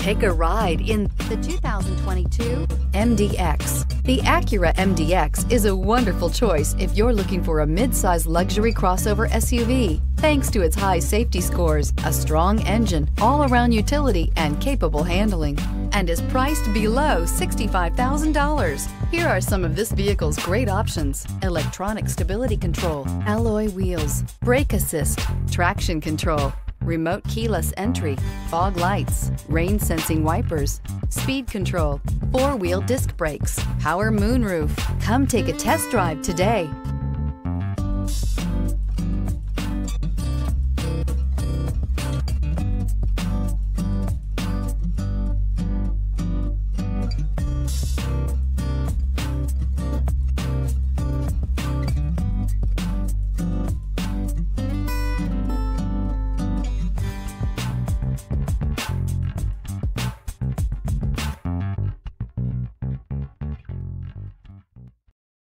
Take a ride in the 2022 MDX. The Acura MDX is a wonderful choice if you're looking for a mid-size luxury crossover SUV. Thanks to its high safety scores, a strong engine, all-around utility, and capable handling, and is priced below $65,000. Here are some of this vehicle's great options. Electronic stability control, alloy wheels, brake assist, traction control, remote keyless entry, fog lights, rain sensing wipers, speed control, four-wheel disc brakes, power moonroof. Come take a test drive today.